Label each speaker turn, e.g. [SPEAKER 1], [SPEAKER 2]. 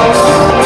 [SPEAKER 1] Oh,